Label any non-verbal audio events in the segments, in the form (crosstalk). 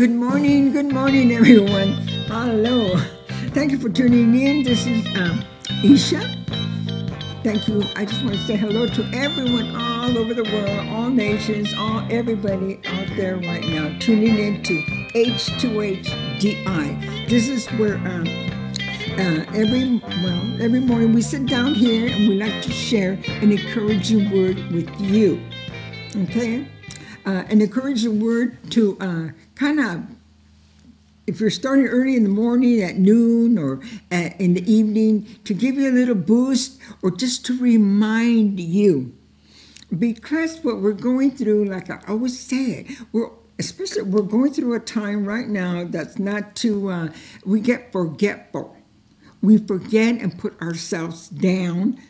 Good morning, good morning, everyone. Hello. Thank you for tuning in. This is um, Isha. Thank you. I just want to say hello to everyone all over the world, all nations, all everybody out there right now tuning in to H2HDI. This is where um, uh, every well every morning we sit down here and we like to share an encouraging word with you. Okay, uh, an encouraging word to uh, kind of if you're starting early in the morning, at noon, or at, in the evening, to give you a little boost, or just to remind you. Because what we're going through, like I always say, we're especially we're going through a time right now that's not too. Uh, we get forgetful. We forget and put ourselves down,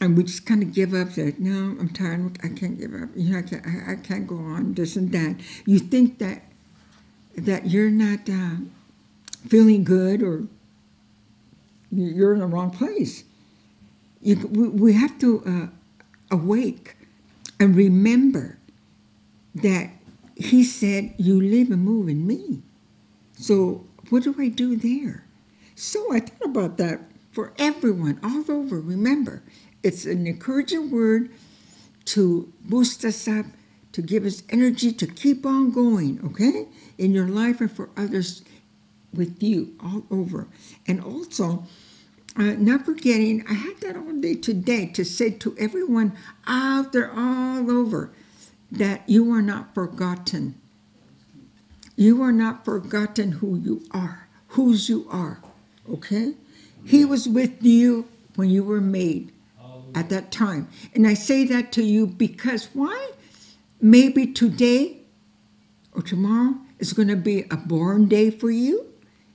and we just kind of give up. That no, I'm tired. I can't give up. You know, I can't. I, I can't go on. This and that. You think that that you're not uh, feeling good or you're in the wrong place. You, we, have to uh, awake and remember that He said, You live and move in me. So, what do I do there? So, I thought about that for everyone all over. Remember, it's an encouraging word to boost us up, to give us energy to keep on going, okay? In your life and for others with you all over. And also, uh, not forgetting, I had that all day today to say to everyone out there all over that you are not forgotten. You are not forgotten who you are, whose you are, okay? He was with you when you were made at that time. And I say that to you because why? Maybe today or tomorrow is going to be a born day for you,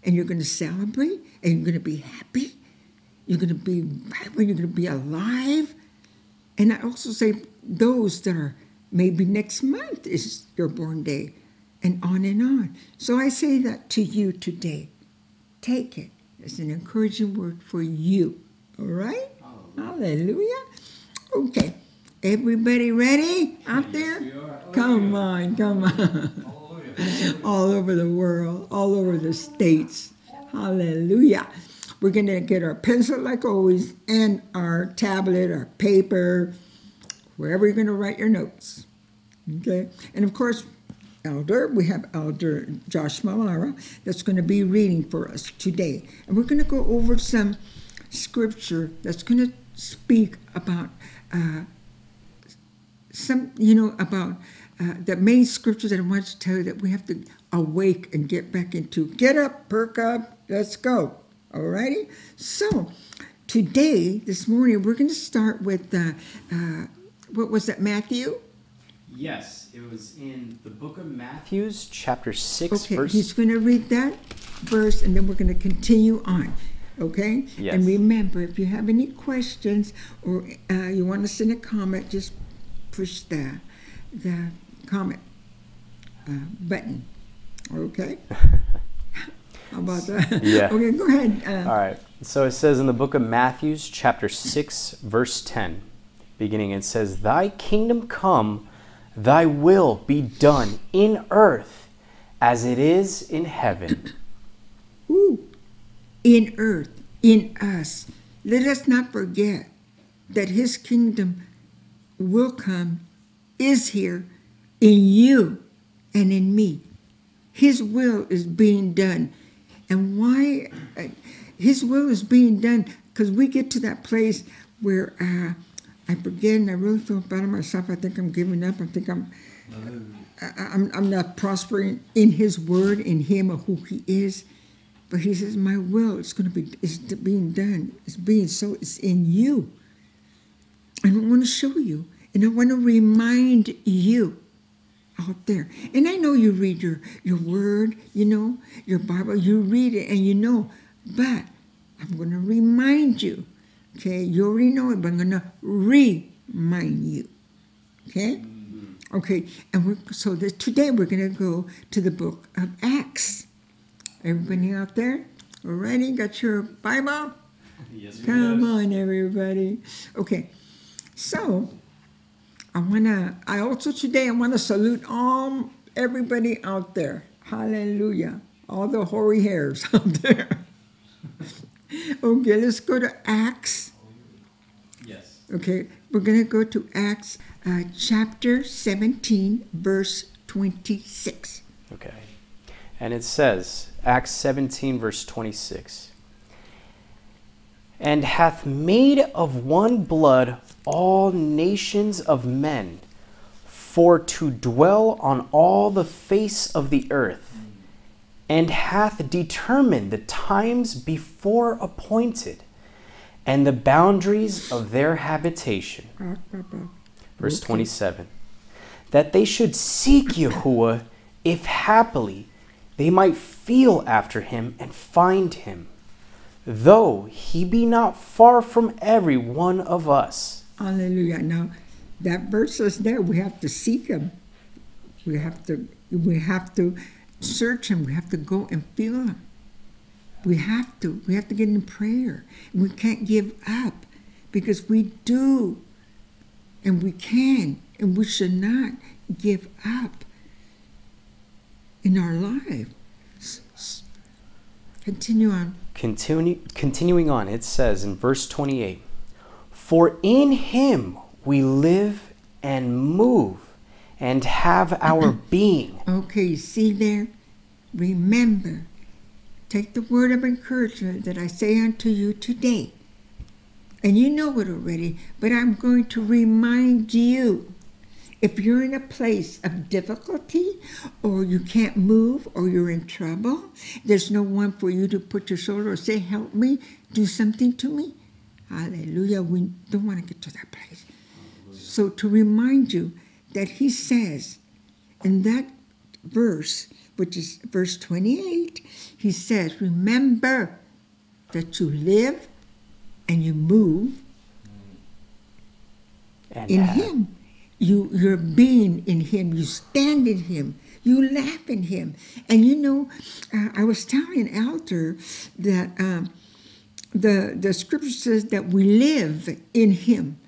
and you're going to celebrate, and you're going to be happy. You're going to be vibrant. You're going to be alive. And I also say those that are maybe next month is your born day, and on and on. So I say that to you today. Take it as an encouraging word for you. All right? Hallelujah. Okay. Everybody ready out there? Come on, come on. all over the world, all over the states. Hallelujah. We're going to get our pencil, like always, and our tablet, our paper, wherever you're going to write your notes. Okay? And of course, Elder, we have Elder Josh Malara that's going to be reading for us today. And we're going to go over some scripture that's going to speak about uh, some, you know, about uh, the main scriptures that I want to tell you that we have to awake and get back into. Get up, perk up, let's go. Alrighty? So, today, this morning, we're going to start with, uh, uh, what was that, Matthew? Yes, it was in the book of Matthews, chapter 6, Okay, verse. he's going to read that verse and then we're going to continue on. Okay? Yes. And remember, if you have any questions or uh, you want to send a comment, just push the, the comment uh, button. Okay? (laughs) How about that? Yeah. (laughs) Okay, go ahead. Uh, All right. So it says in the book of Matthews, chapter 6, verse 10, beginning, it says, Thy kingdom come, thy will be done in earth as it is in heaven. (clears throat) Ooh, in earth, in us. Let us not forget that His kingdom will come, is here, in you and in me. His will is being done. And why uh, His will is being done? Because we get to that place where uh, I begin, I really feel bad of myself. I think I'm giving up. I think I'm. I- I'm, I'm not prospering in his word, in him, or who he is. But he says, My will is going to be is being done. It's being so. It's in you. And I want to show you, and I want to remind you out there. And I know you read your your word, you know, your Bible. You read it, and you know. But I'm going to remind you. Okay, you already know it, but I'm going to remind you. Okay. Mm-hmm. Okay, and we're, so this, today we're going to go to the book of Acts. Everybody out there, all ready? Got your Bible? Yes, Come on, everybody. Okay, so I wanna. I also today I want to salute all everybody out there. Hallelujah. All the hoary hairs (laughs) out there. okay, let's go to Acts. Yes. Okay, we're going to go to Acts uh, chapter 17, verse 26. Okay. And it says, Acts 17, verse 26. And hath made of one blood all nations of men, for to dwell on all the face of the earth, and hath determined the times before appointed, and the boundaries of their habitation. Verse 27 that they should seek Yahuwah if happily they might feel after him and find him, though he be not far from every one of us. Hallelujah. Now, that verse is there. We have to seek him. We have to. We have to search him. We have to go and feel him. We have to. We have to get in prayer. We can't give up because we do, and we can, and we should not give up in our life. Continue on. Continue, continuing on, it says in verse 28 For in him we live and move and have our (clears throat) being. Okay, see there? Remember, take the word of encouragement that I say unto you today. And you know it already, but I'm going to remind you. If you're in a place of difficulty, or you can't move, or you're in trouble, there's no one for you to put your shoulder or say, Help me, do something to me. Hallelujah. We don't want to get to that place. So, to remind you that he says in that verse, which is verse 28, he says, Remember that you live and you move And in have- him. You, you're being in him. You stand in him. You laugh in him. And you know, uh, I was telling Elder that um, the, the scripture says that we live in him.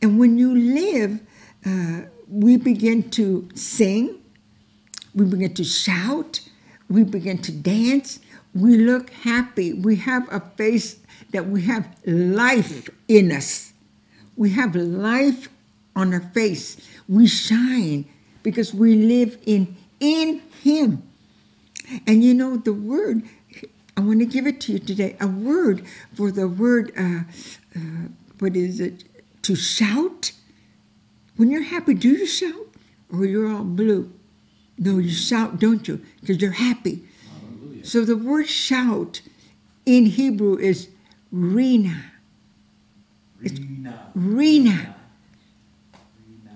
And when you live, uh, we begin to sing, we begin to shout, we begin to dance, we look happy, we have a face that we have life in us. We have life on our face. We shine because we live in in him. And you know the word I want to give it to you today. A word for the word uh, uh, what is it? To shout. When you're happy, do you shout? Or you're all blue? No, you shout, don't you? Because you're happy. So the word shout in Hebrew is rina. It's rina.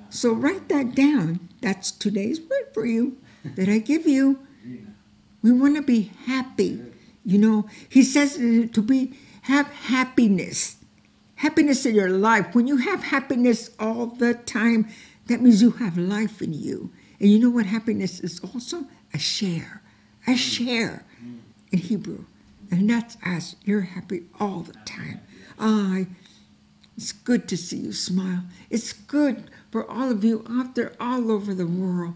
So write that down. That's today's word for you that I give you. We want to be happy. You know, he says uh, to be have happiness. Happiness in your life. When you have happiness all the time, that means you have life in you. And you know what happiness is also? Osher. A share in Hebrew. And that's us. You're happy all the time. I it's good to see you smile. It's good for all of you out there all over the world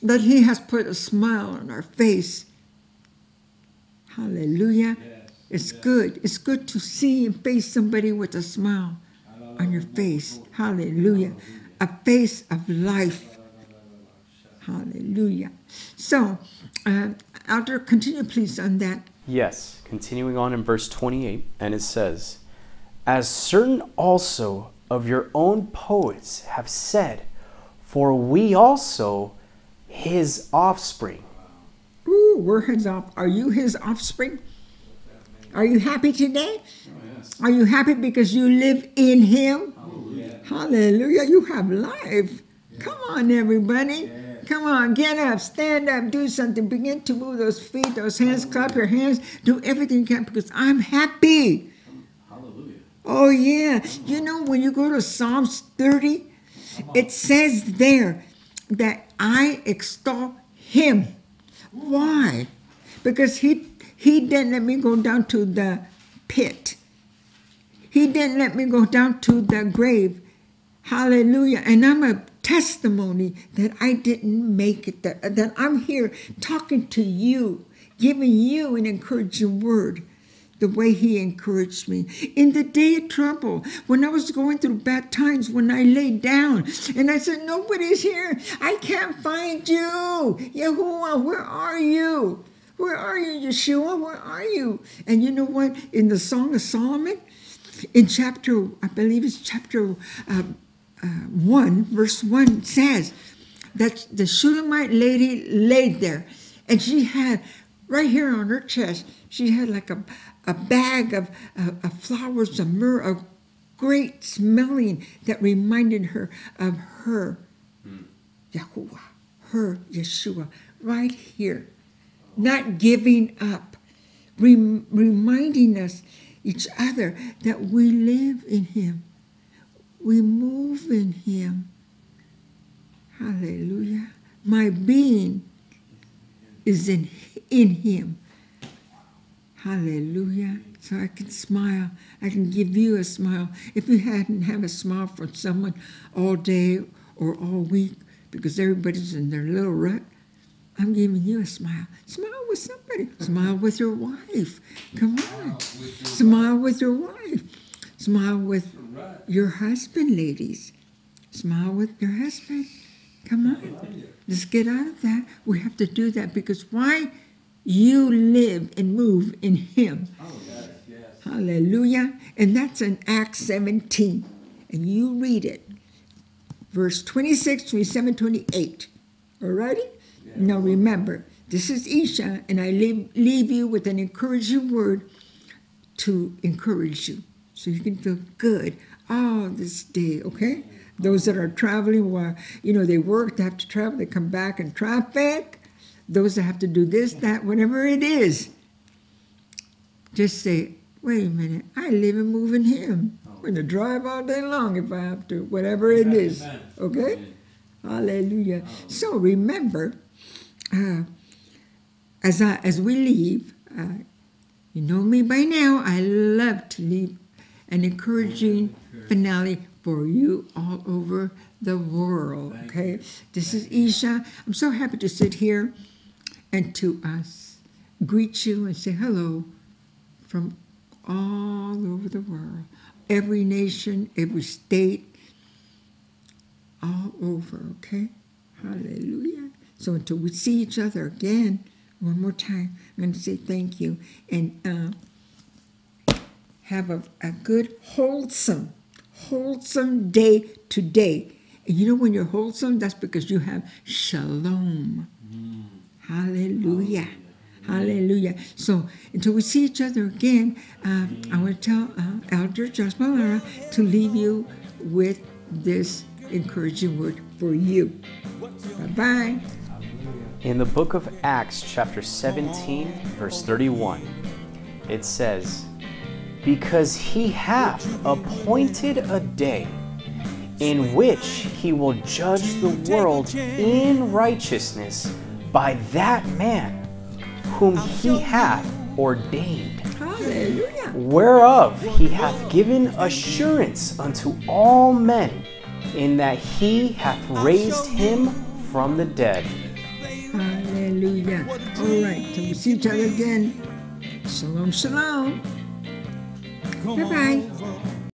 that He has put a smile on our face. Hallelujah. It's good. It's good to see and face somebody with a smile on your face. Hallelujah. A face of life. Hallelujah. So, uh, Elder, continue please on that. Yes, continuing on in verse 28, and it says, As certain also of your own poets have said, for we also his offspring. Ooh, we're his off. Are you his offspring? Are you happy today? Oh, are you happy because you live in him? Hallelujah. You have life. Come on, everybody. Come on, get up, stand up, do something. Begin to move those feet, those hands, clap your hands, do everything you can because I'm happy. Hallelujah. Oh, yeah. You know, when you go to Psalms 30, it says there that I extol him. Why? Because he he didn't let me go down to the pit. He didn't let me go down to the grave. Hallelujah. And I'm a testimony that I didn't make it, that, that I'm here talking to you, giving you an encouraging word the way he encouraged me. In the day of trouble, when I was going through bad times, when I laid down and I said, Nobody's here. I can't find you. Yahuwah, where are you? Where are you, Yeshua? Where are you? And you know what? In the Song of Solomon, in chapter, I believe it's chapter uh, uh, 1, verse 1 says that the Shulamite lady laid there and she had right here on her chest, she had like a, a bag of, uh, of flowers of myrrh, of great smelling that reminded her of her, mm. Yahuwah, her Yeshua, right here. Not giving up, rem- reminding us, each other, that we live in Him, we move in Him. Hallelujah. My being is in, in Him. Hallelujah. So I can smile. I can give you a smile. If you hadn't have a smile for someone all day or all week because everybody's in their little rut, I'm giving you a smile. Smile with somebody. Smile with your wife. Come on. Smile with your wife. Smile with your husband, ladies. Smile with your husband. Come on. Let's get out of that. We have to do that because why? You live and move in Him. Oh, yes, yes. Hallelujah. And that's in Acts 17. And you read it. Verse 26, 27, 28. All righty? Yeah. Now remember, this is Isha, and I leave, leave you with an encouraging word to encourage you so you can feel good all this day, okay? Those that are traveling, while you know they work, they have to travel, they come back in traffic those that have to do this, that, whatever it is. Just say, wait a minute, I live and move in Him. I'm going to drive all day long if I have to, whatever it is. Okay? Hallelujah. So remember, uh, as I as we leave, uh, you know me by now. I love to leave an encouraging finale for you all over the world. Okay, this is Isha. I'm so happy to sit here and to us, greet you and say hello from all over the world, every nation, every state, all over, okay? Hallelujah. So until we see each other again, one more time, I'm going to say thank you and uh, have a, a good, wholesome, wholesome day today. And you know when you're wholesome, that's because you have shalom. Hallelujah. Hallelujah. So until we see each other again, uh, I want to tell uh, Elder Josh Malara to leave you with this encouraging word for you. Bye bye. In the book of Acts, chapter 17, verse 31, it says, Because he hath appointed a day in which he will judge the world in righteousness by that man whom he hath ordained. Hallelujah. Whereof he hath given assurance unto all men, in that he hath raised him from the dead. Hallelujah. All right, till we see each other again. Shalom, shalom. Bye bye.